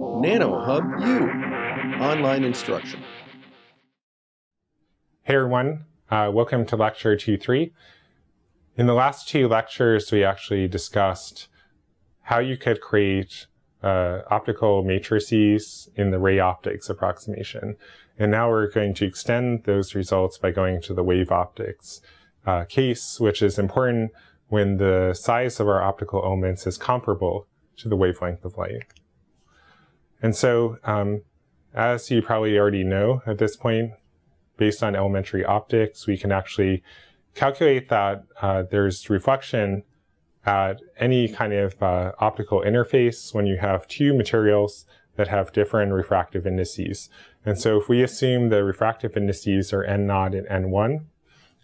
NanoHub U, online instruction. Hey everyone, uh, welcome to lecture 2-3. In the last two lectures, we actually discussed how you could create uh, optical matrices in the ray optics approximation. And now we're going to extend those results by going to the wave optics uh, case, which is important when the size of our optical elements is comparable to the wavelength of light. And so, um, as you probably already know at this point, based on elementary optics, we can actually calculate that uh, there's reflection at any kind of uh, optical interface when you have two materials that have different refractive indices. And so if we assume the refractive indices are n naught and n1,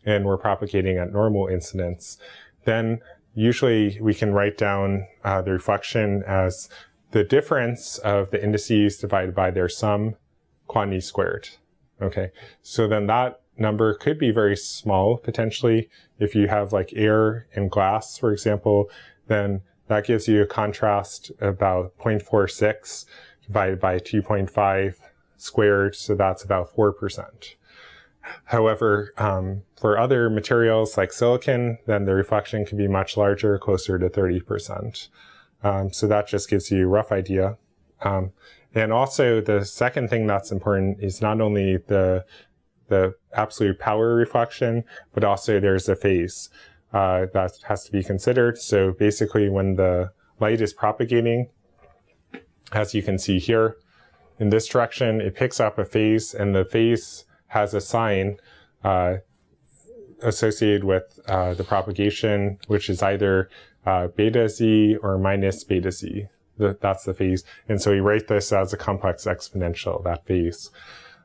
and we're propagating at normal incidence, then usually we can write down uh, the reflection as the difference of the indices divided by their sum quantity squared. Okay, so then that number could be very small potentially. If you have like air and glass, for example, then that gives you a contrast about 0.46 divided by 2.5 squared, so that's about 4%. However, um, for other materials like silicon, then the reflection can be much larger, closer to 30%. Um, so that just gives you a rough idea. Um, and also the second thing that's important is not only the the absolute power reflection, but also there's a phase uh, that has to be considered. So basically when the light is propagating, as you can see here, in this direction, it picks up a phase and the phase has a sign uh, associated with uh, the propagation, which is either uh, beta z or minus beta z. That's the phase. And so we write this as a complex exponential, that phase.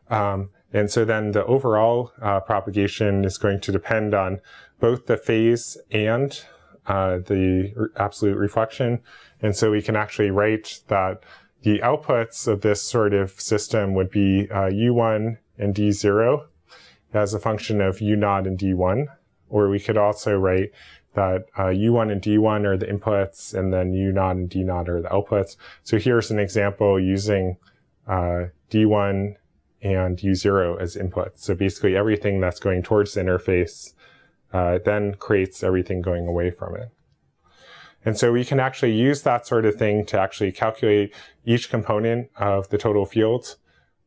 Um, and so then the overall uh, propagation is going to depend on both the phase and uh, the re absolute reflection. And so we can actually write that the outputs of this sort of system would be uh, U1 and D0 as a function of U0 and D1. Or we could also write that uh, U1 and D1 are the inputs and then U0 and D0 are the outputs. So here's an example using uh, D1 and U0 as inputs. So basically everything that's going towards the interface uh, then creates everything going away from it. And so we can actually use that sort of thing to actually calculate each component of the total field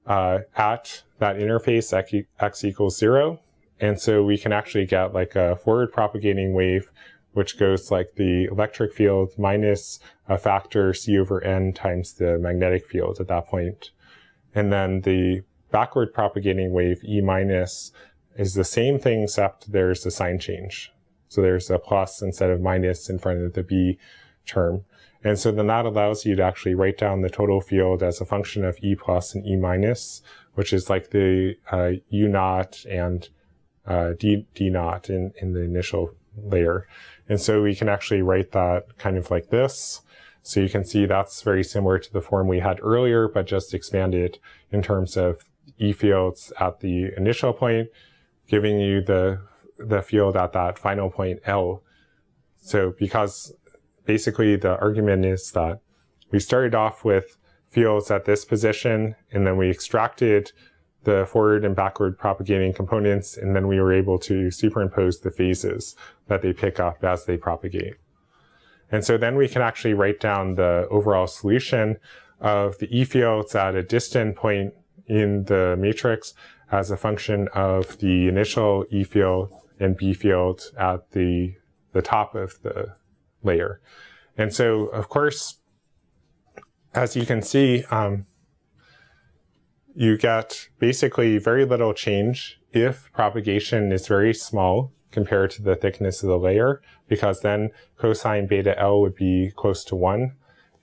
uh, at that interface x equals zero. And so we can actually get like a forward propagating wave, which goes like the electric field minus a factor c over n times the magnetic field at that point. And then the backward propagating wave E minus is the same thing except there's a sign change. So there's a plus instead of minus in front of the B term. And so then that allows you to actually write down the total field as a function of E plus and E minus, which is like the uh, U naught and uh, D, D naught in, in the initial layer. And so we can actually write that kind of like this. So you can see that's very similar to the form we had earlier, but just expanded in terms of E fields at the initial point, giving you the, the field at that final point L. So because basically the argument is that we started off with fields at this position, and then we extracted the forward and backward propagating components, and then we were able to superimpose the phases that they pick up as they propagate. And so then we can actually write down the overall solution of the E fields at a distant point in the matrix as a function of the initial E field and B field at the, the top of the layer. And so, of course, as you can see, um, you get basically very little change if propagation is very small compared to the thickness of the layer, because then cosine beta L would be close to 1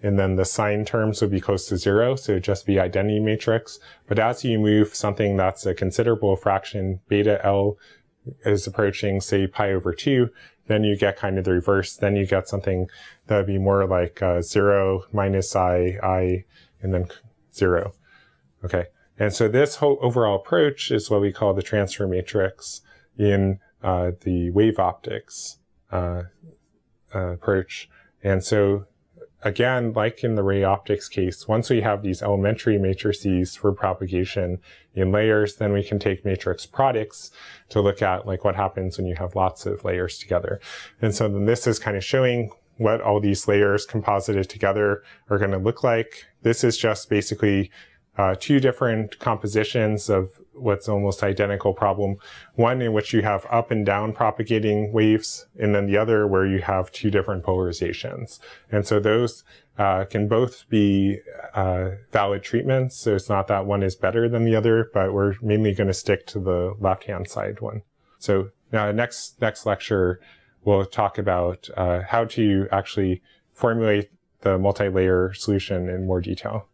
and then the sine terms would be close to zero, so it'd just be identity matrix. But as you move something that's a considerable fraction, beta L is approaching, say, pi over 2, then you get kind of the reverse. Then you get something that would be more like uh, 0 minus i, i, and then 0. Okay. And so this whole overall approach is what we call the transfer matrix in uh, the wave optics uh, uh approach. And so again, like in the ray optics case, once we have these elementary matrices for propagation in layers, then we can take matrix products to look at like what happens when you have lots of layers together. And so then this is kind of showing what all these layers composited together are going to look like. This is just basically uh, two different compositions of what's almost identical problem. One in which you have up and down propagating waves, and then the other where you have two different polarizations. And so those uh, can both be uh, valid treatments. So it's not that one is better than the other, but we're mainly going to stick to the left-hand side one. So now next next lecture, we'll talk about uh, how to actually formulate the multi-layer solution in more detail.